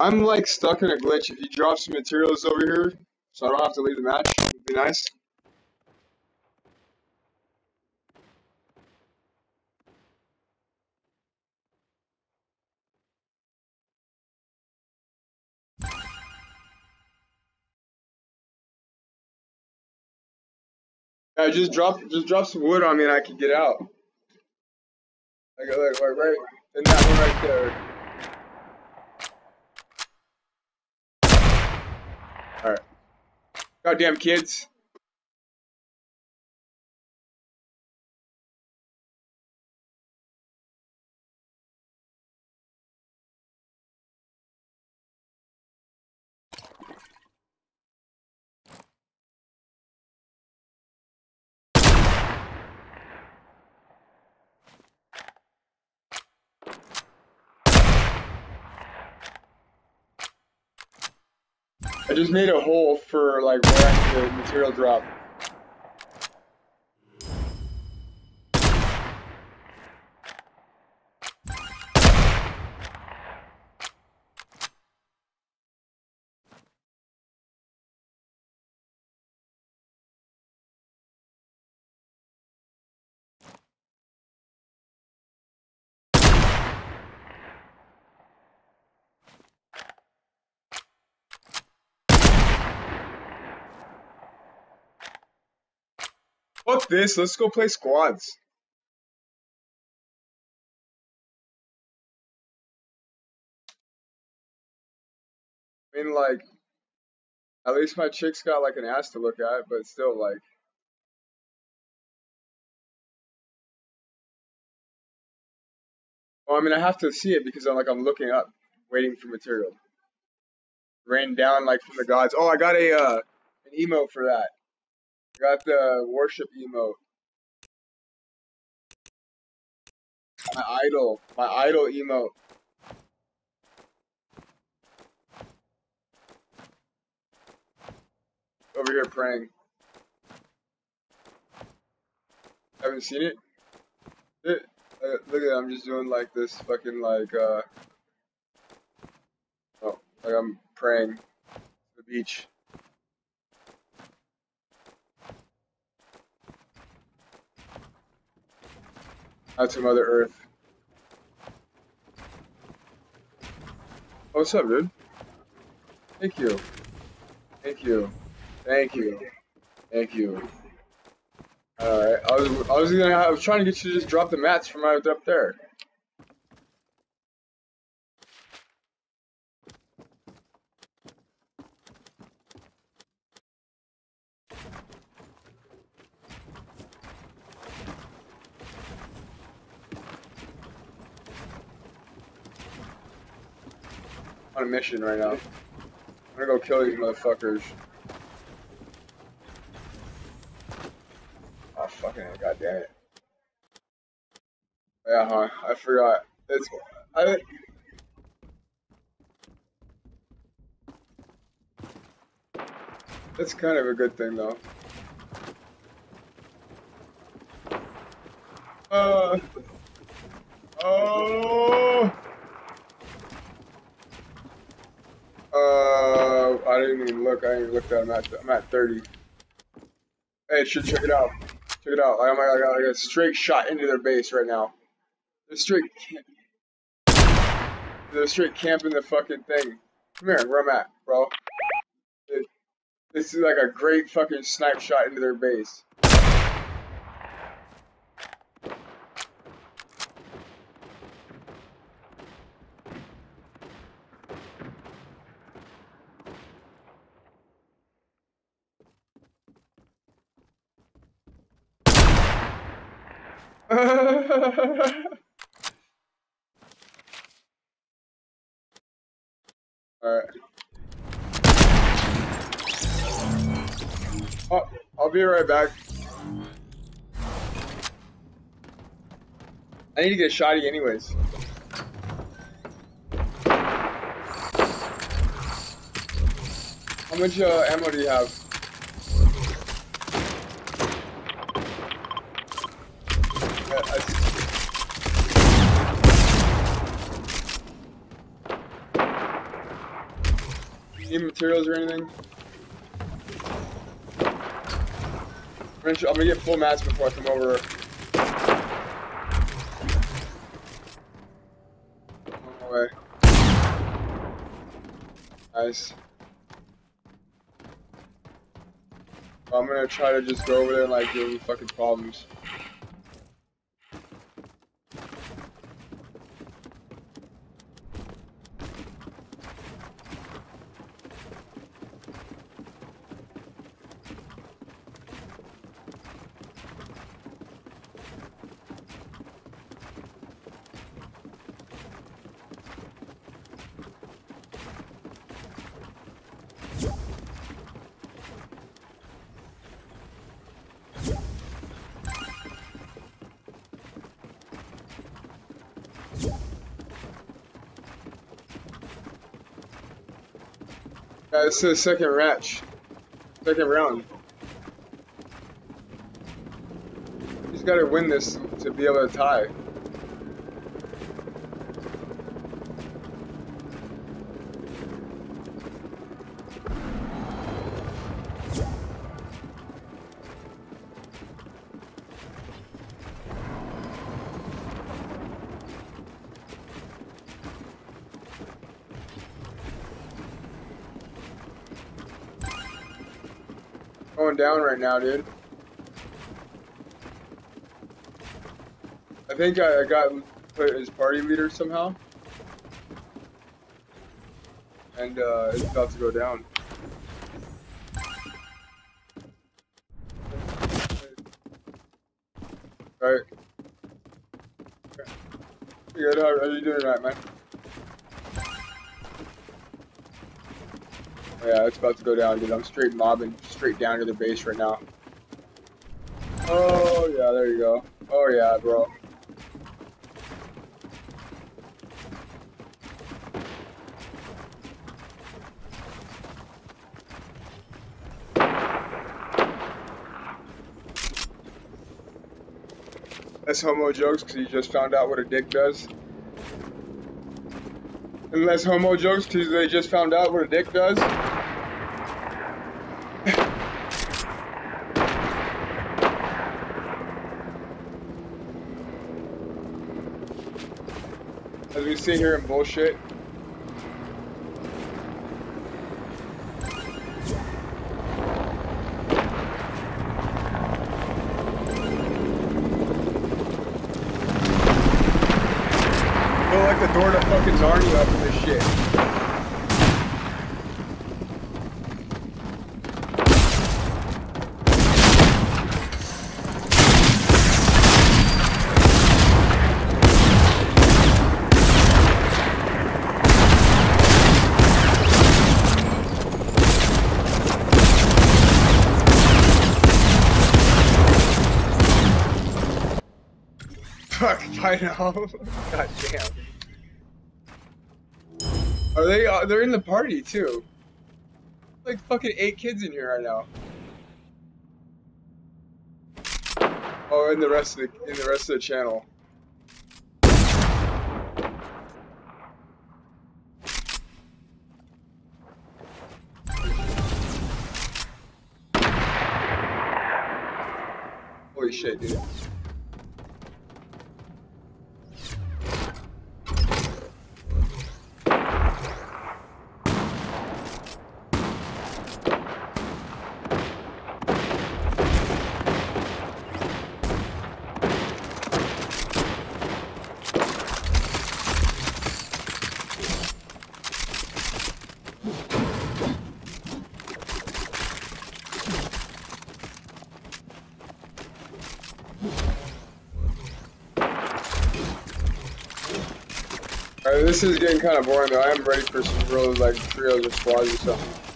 I'm like stuck in a glitch. If you drop some materials over here, so I don't have to leave the match, it would be nice. Yeah, just drop just drop some wood on me and I can get out. Like, like, like right in that one right there. Alright. Goddamn kids. Just made a hole for like where the material drop. Fuck this, let's go play squads. I mean, like, at least my chick's got like an ass to look at, but still, like. Well, I mean, I have to see it because I'm like I'm looking up, waiting for material. Rain down like from the gods. Oh, I got a uh, an emote for that. Got the worship emote. My idol. My idol emote. Over here praying. Haven't seen it? it uh, look at it, I'm just doing like this fucking like, uh, oh, like I'm praying the beach. Out to Mother Earth. Oh, what's up, dude? Thank you. Thank you. Thank you. Thank you. Alright, I was I was gonna I was trying to get you to just drop the mats from right up there. Mission right now. I'm gonna go kill these motherfuckers. Oh fucking god damn it. Yeah, huh? I forgot. It's I That's kind of a good thing though. Uh Oh Uh, I didn't even look. I didn't look at. I'm at. I'm at 30. Hey, should check it out. Check it out. I got, I got a straight shot into their base right now. They're straight. They're straight camping the fucking thing. Come here, where I'm at, bro. This is like a great fucking snipe shot into their base. Alright. Oh, I'll be right back. I need to get a shotty anyways. How much uh, ammo do you have? Materials or anything? I'm gonna, get full mats before I come over. On my way. Nice. I'm gonna try to just go over there and like deal with fucking problems. Uh, yeah, this is the second match. Second round. He's gotta win this to be able to tie. Going down right now, dude. I think I, I got put as party leader somehow. And uh, it's about to go down. Alright. Good? How are you doing tonight, man? Yeah, it's about to go down, dude. I'm straight mobbing, straight down to the base right now. Oh, yeah, there you go. Oh, yeah, bro. That's homo jokes because he just found out what a dick does. And less homo jokes because they just found out what a dick does. Sit here and bullshit. Feel like the door to fucking Narnia up in this shit. Know. God damn. Are they? Uh, they're in the party too. Like fucking eight kids in here right now. Oh, and the rest of the in the rest of the channel. Holy shit, dude. Alright, this is getting kind of boring though. I am ready for some real like trios or squads or something.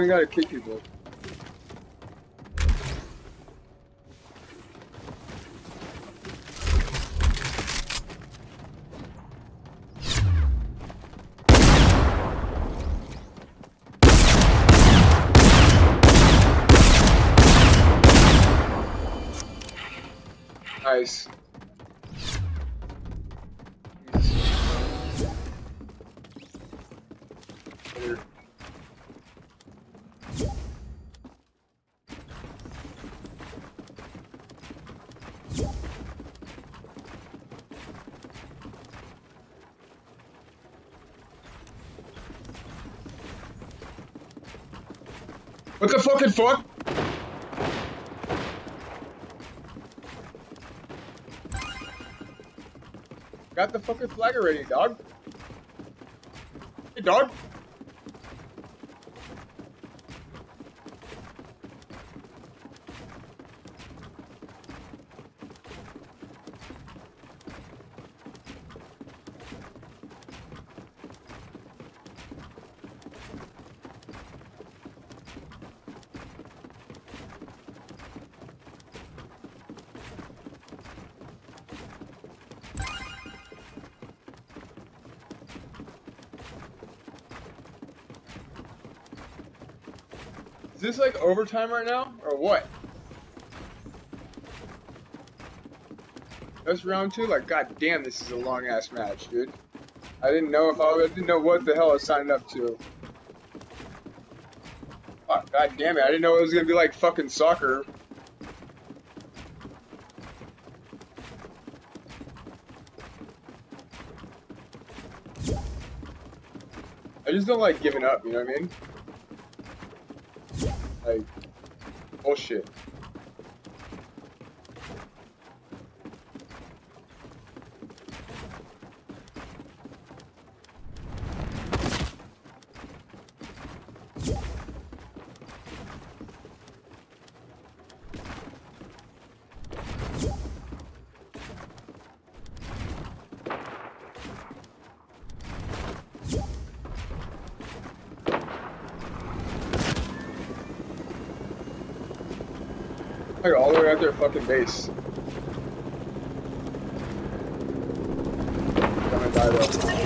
even gotta kick you, bro. Nice. What fucking fuck? Got the fucking flag already, dog. Hey, dog. Like overtime right now, or what? That's round two. Like, god damn, this is a long ass match, dude. I didn't know if I, I didn't know what the hell I signed up to. Oh, god damn it! I didn't know it was gonna be like fucking soccer. I just don't like giving up. You know what I mean? Like, bullshit. All the way at their fucking base. Gonna die though.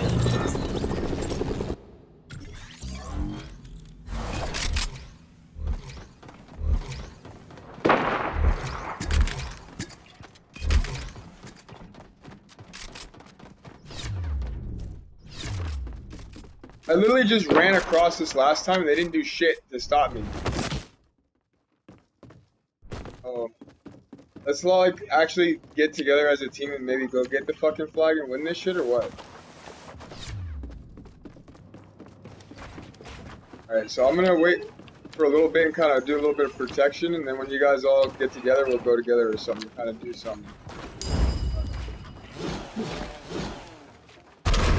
I literally just ran across this last time and they didn't do shit to stop me. Oh. Let's like actually get together as a team and maybe go get the fucking flag and win this shit or what? Alright, so I'm gonna wait for a little bit and kind of do a little bit of protection and then when you guys all get together we'll go together or something, kind of do something.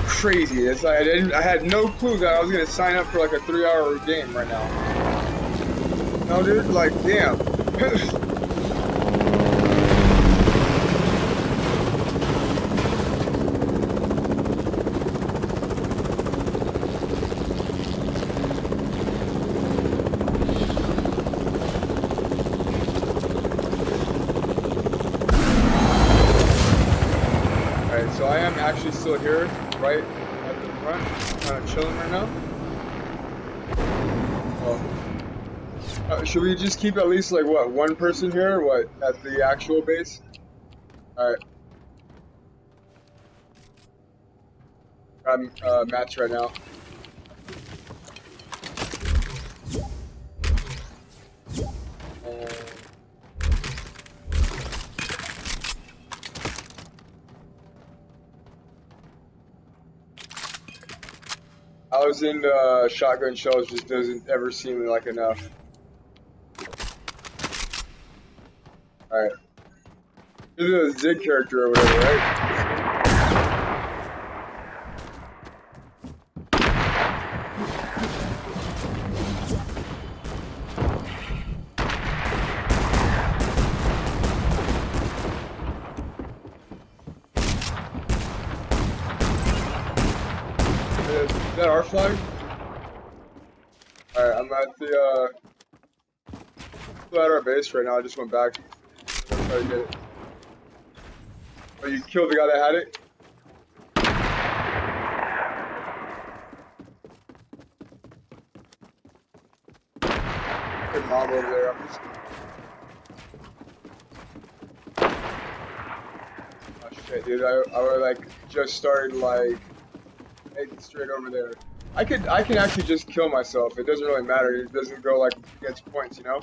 Crazy. It's like I didn't I had no clue that I was gonna sign up for like a three hour game right now. No dude, like damn. actually still here, right at the front, kind of chilling right now. Well, uh, should we just keep at least like what one person here, what at the actual base? All right. I'm uh, match right now. In uh, shotgun shells just doesn't ever seem like enough. Alright. You're the Zig character or whatever, right? Is that our flag? Alright, I'm at the, uh, base right now. I just went back. I'm trying to get it. Oh, you killed the guy that had it? Good mob over there. I'm just... Oh, shit, dude. I, I would like just started like heading straight over there. I could I can actually just kill myself. It doesn't really matter. It doesn't go like against points, you know.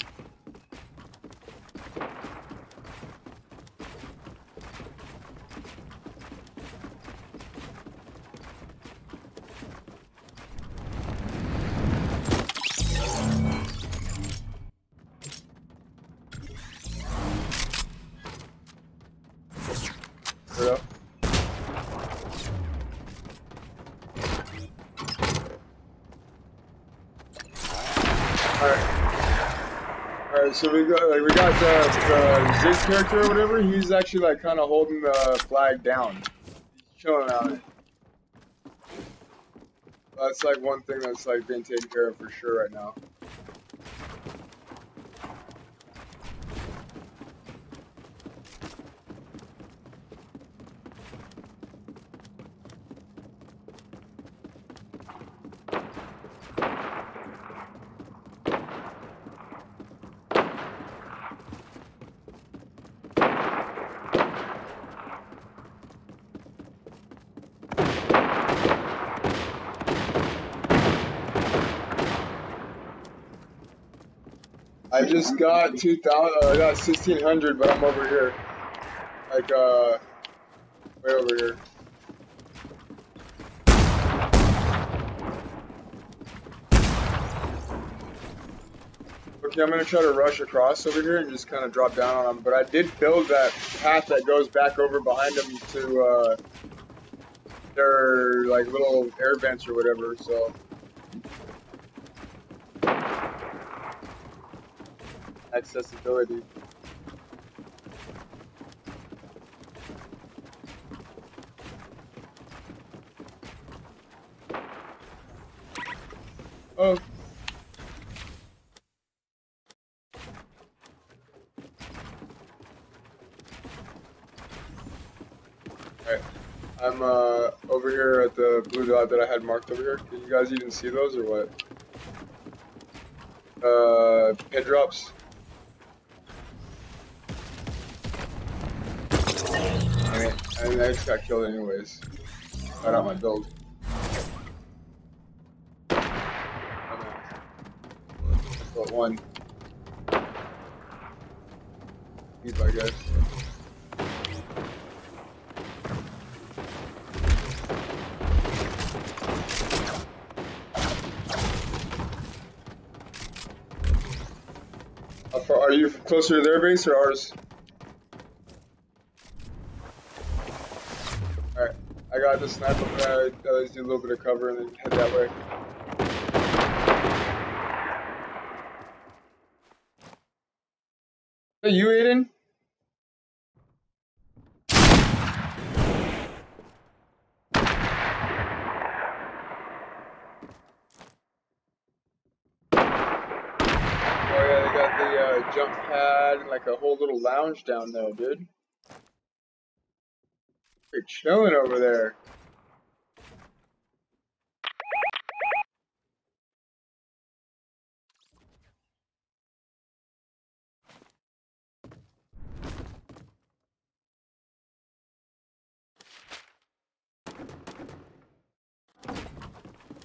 Alright. Alright, so we got like we got the, the Zig character or whatever, he's actually like kinda holding the flag down. He's chilling on it. That's like one thing that's like being taken care of for sure right now. I just got 2,000, uh, I got 1,600, but I'm over here. Like, uh, way over here. Okay, I'm gonna try to rush across over here and just kind of drop down on them. But I did build that path that goes back over behind them to, uh, their, like, little air vents or whatever, so. Accessibility. Oh. Alright. I'm uh, over here at the blue dot that I had marked over here. Can you guys even see those or what? Uh, pin drops. I just got killed anyways. Got out my build. But one. Keep, I guess. Uh, are you closer to their base or ours? I got the sniper, uh, let's do a little bit of cover and then head that way. Are you, Aiden? Oh yeah, they got the uh, jump pad and like a whole little lounge down there, dude. They're chilling over there.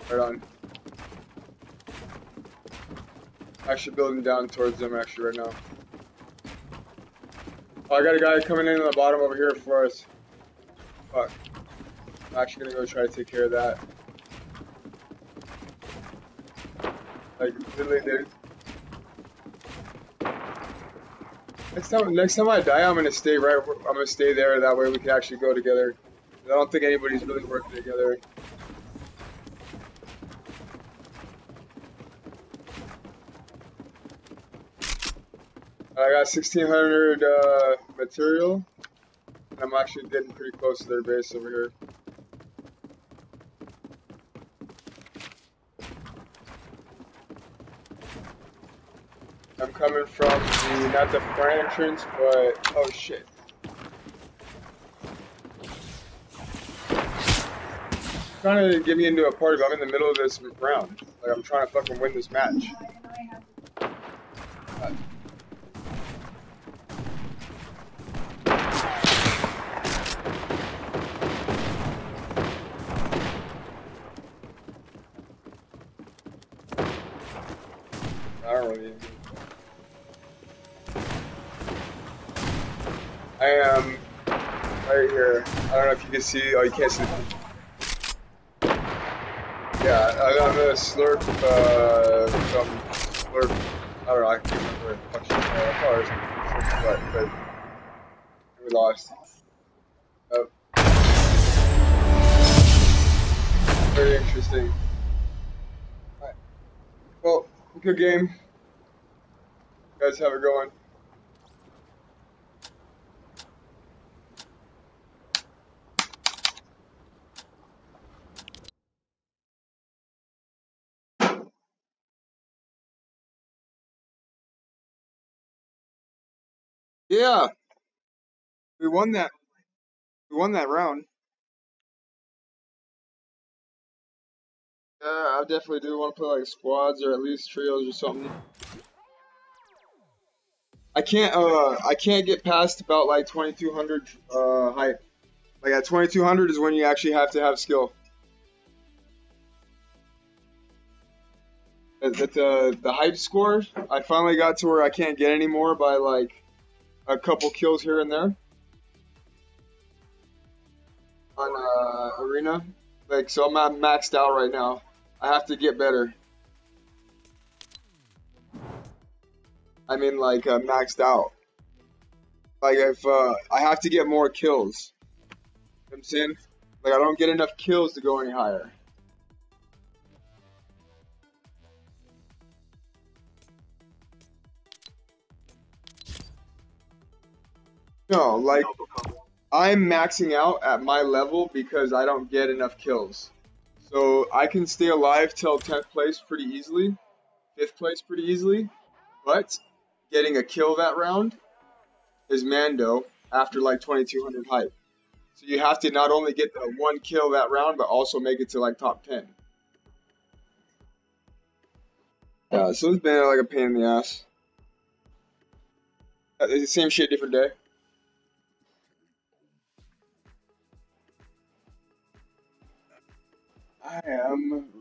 Right on. Actually building down towards them actually right now. Oh, I got a guy coming in on the bottom over here for us. Fuck. I'm actually gonna go try to take care of that. Like, literally, dude. Next time, next time I die, I'm gonna stay right. I'm gonna stay there. That way, we can actually go together. I don't think anybody's really working together. I got 1600 uh, material. I'm actually getting pretty close to their base over here. I'm coming from the, not the front entrance, but, oh shit. Trying to get me into a party, but I'm in the middle of this round. Like, I'm trying to fucking win this match. I am right here. I don't know if you can see. Oh, you can't see. Yeah, I, I'm gonna slurp uh, some slurp. I don't know. I can't remember what the uh, cars. But, but we lost. Oh. Very interesting. Alright. Well, good game. Guys have it going. Yeah, we won that. We won that round. Yeah, I definitely do want to play like squads or at least trios or something. I can't uh I can't get past about like 2200 uh height. Like at 2200 is when you actually have to have skill. At, at the the hype score, I finally got to where I can't get anymore by like a couple kills here and there on uh, arena. Like so, I'm not maxed out right now. I have to get better. I mean, like uh, maxed out. Like if uh, I have to get more kills. You know I'm saying, like I don't get enough kills to go any higher. No, like I'm maxing out at my level because I don't get enough kills. So I can stay alive till 10th place pretty easily, 5th place pretty easily, but getting a kill that round is Mando after like 2200 hype. So you have to not only get the one kill that round, but also make it to like top 10. Yeah, so it's been like a pain in the ass. Uh, it's the same shit, different day. I am